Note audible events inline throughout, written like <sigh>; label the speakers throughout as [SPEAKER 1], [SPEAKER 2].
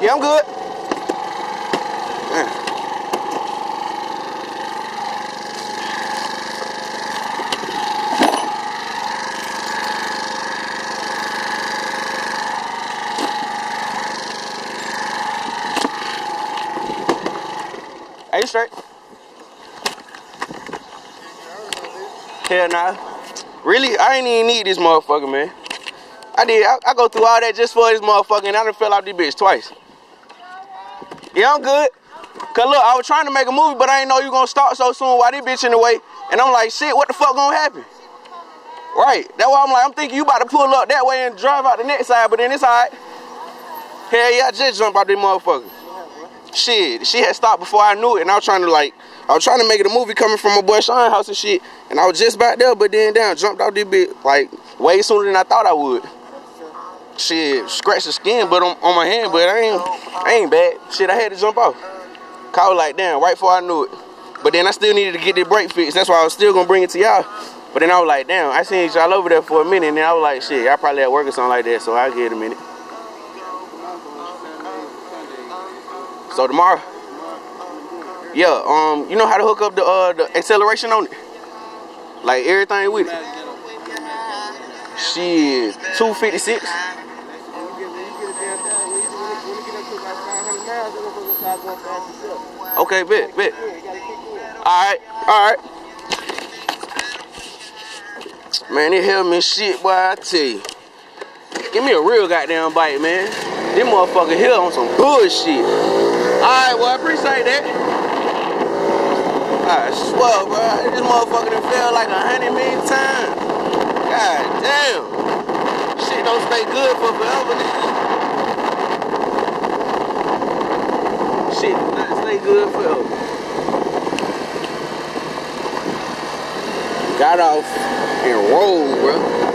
[SPEAKER 1] Yeah, I'm good. Are you straight? Hell nah. Really? I ain't even need this motherfucker, man. I did. I, I go through all that just for this motherfucker, and I done fell out this bitch twice. Yeah, I'm good. Cause look, I was trying to make a movie, but I ain't know you gonna start so soon while this bitch in the way. And I'm like, shit, what the fuck gonna happen? Right. That's why I'm like, I'm thinking you about to pull up that way and drive out the next side, but then it's alright. Hell yeah, I just jumped out this motherfucker. Shit, she had stopped before I knew it, and I was trying to like, I was trying to make it a movie coming from my boy Shawn house and shit, and I was just back there, but then down, jumped out this bit like way sooner than I thought I would shit, scratched the skin, but on, on my hand, but I ain't, I ain't bad. Shit, I had to jump off. Call like damn, right before I knew it. But then I still needed to get the brake fixed. That's why I was still gonna bring it to y'all. But then I was like, damn, I seen y'all over there for a minute, and then I was like, shit, y'all probably at work or something like that, so I'll give it a minute. So tomorrow, yeah, um, you know how to hook up the uh the acceleration on it, like everything with it. Shit, 256. Okay, bet, bet. All right, all right. Man, it helped me shit, boy. I tell you. Give me a real goddamn bite, man. This motherfucker here on some bullshit. Alright, well, I appreciate that. I swear, bro. This motherfucker done fell like a hundred million times. God damn. Shit don't stay good for forever, nigga. Shit not stay good forever. Got off and rolled, bro.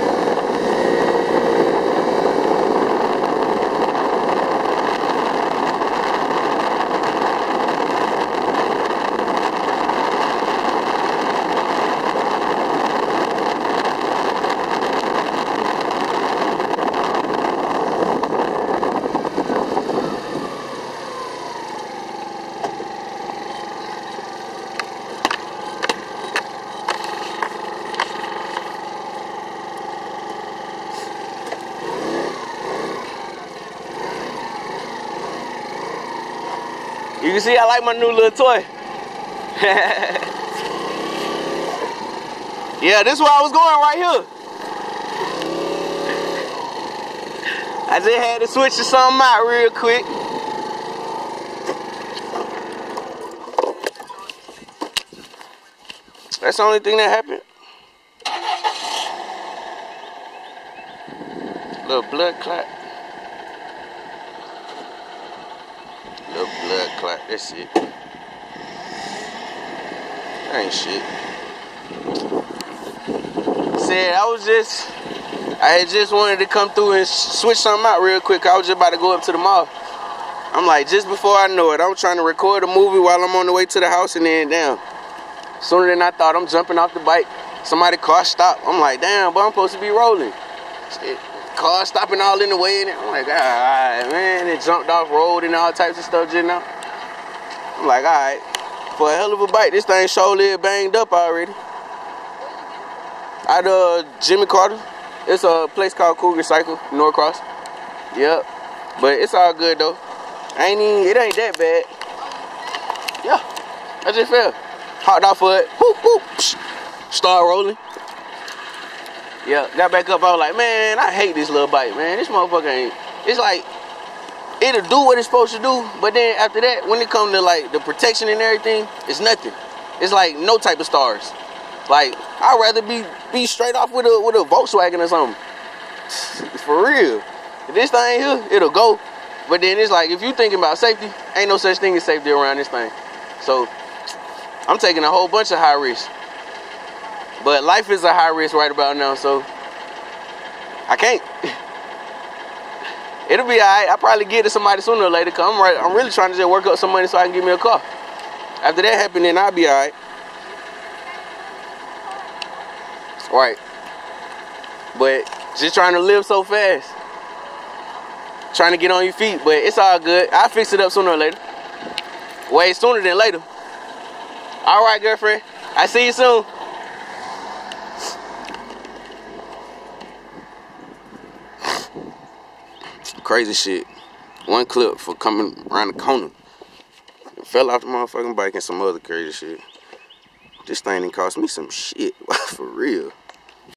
[SPEAKER 1] You see I like my new little toy. <laughs> yeah, this is where I was going right here. I just had to switch to something out real quick. That's the only thing that happened. Little blood clot. Blood clot. That's it. That ain't shit. Said I was just, I had just wanted to come through and switch something out real quick. I was just about to go up to the mall. I'm like, just before I know it, I'm trying to record a movie while I'm on the way to the house and then down. Sooner than I thought, I'm jumping off the bike. Somebody car stopped. I'm like, damn, but I'm supposed to be rolling. Shit, car stopping all in the way, and I'm like, all right, man. It jumped off road and all types of stuff just now. I'm like, all right, for a hell of a bike, this thing surely banged up already. Of uh, Jimmy Carter. It's a place called Cougar Cycle, Norcross. Yep, but it's all good though. Ain't even, it ain't that bad. Yeah, I just fell. Hopped off of it, whoop, whoop, start rolling. Yeah, got back up. I was like, man, I hate this little bike, man. This motherfucker ain't. It's like it'll do what it's supposed to do, but then after that, when it comes to like the protection and everything, it's nothing. It's like no type of stars. Like I'd rather be be straight off with a with a Volkswagen or something. <laughs> For real. If This thing here, it'll go. But then it's like if you thinking about safety, ain't no such thing as safety around this thing. So I'm taking a whole bunch of high risks. But life is a high risk right about now, so I can't. <laughs> It'll be alright. I'll probably get to somebody sooner or later. Cause I'm right. I'm really trying to just work up some money so I can give me a car. After that happen, then I'll be alright. Right. But just trying to live so fast. Trying to get on your feet, but it's all good. I'll fix it up sooner or later. Way sooner than later. All right, girlfriend. I see you soon. Crazy shit. One clip for coming around the corner. Fell off the motherfucking bike and some other crazy shit. This thing cost me some shit. <laughs> For real.